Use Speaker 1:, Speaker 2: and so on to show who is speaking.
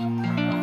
Speaker 1: Uh,